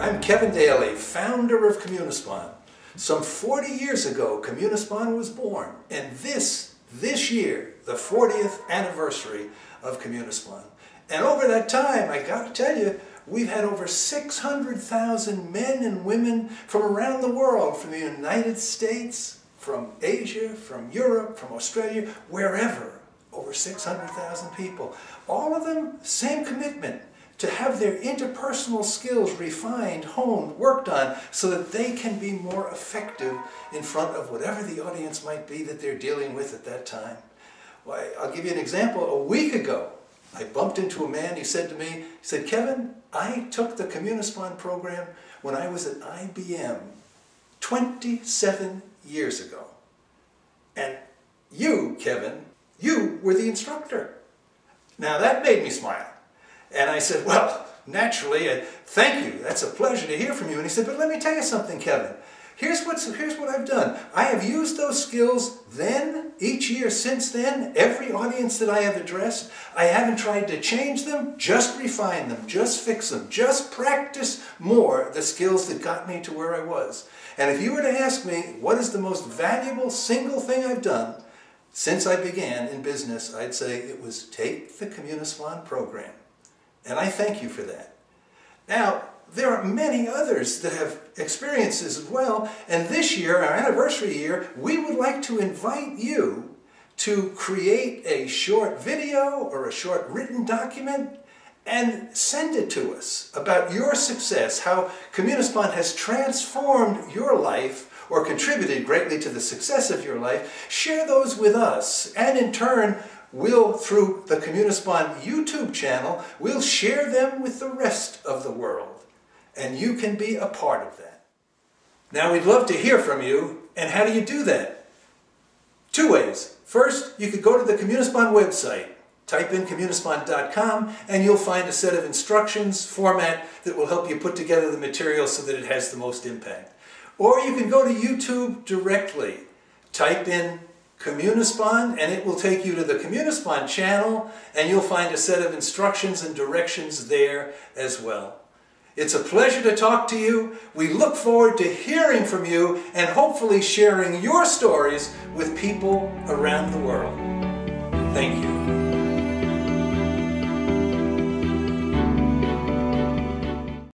I'm Kevin Daley, founder of Communispond. Some 40 years ago, Communispond was born, and this, this year, the 40th anniversary of Communispond. And over that time, I gotta tell you, we've had over 600,000 men and women from around the world, from the United States, from Asia, from Europe, from Australia, wherever, over 600,000 people. All of them, same commitment to have their interpersonal skills refined, honed, worked on, so that they can be more effective in front of whatever the audience might be that they're dealing with at that time. Well, I'll give you an example. A week ago, I bumped into a man, he said to me, he said, Kevin, I took the Communispond program when I was at IBM 27 years ago. And you, Kevin, you were the instructor. Now that made me smile. And I said, well, naturally, uh, thank you. That's a pleasure to hear from you. And he said, but let me tell you something, Kevin. Here's, what's, here's what I've done. I have used those skills then, each year since then, every audience that I have addressed. I haven't tried to change them, just refine them, just fix them, just practice more the skills that got me to where I was. And if you were to ask me, what is the most valuable single thing I've done since I began in business, I'd say it was take the Communispond program. And I thank you for that. Now, there are many others that have experiences as well. And this year, our anniversary year, we would like to invite you to create a short video or a short written document and send it to us about your success, how Communispond has transformed your life or contributed greatly to the success of your life. Share those with us, and in turn, we'll, through the Communispond YouTube channel, we'll share them with the rest of the world and you can be a part of that. Now we'd love to hear from you, and how do you do that? Two ways. First, you could go to the Communispond website, type in communispond.com, and you'll find a set of instructions, format that will help you put together the material so that it has the most impact. Or you can go to YouTube directly, type in Communispond, and it will take you to the Communispond channel, and you'll find a set of instructions and directions there as well. It's a pleasure to talk to you. We look forward to hearing from you and hopefully sharing your stories with people around the world. Thank you.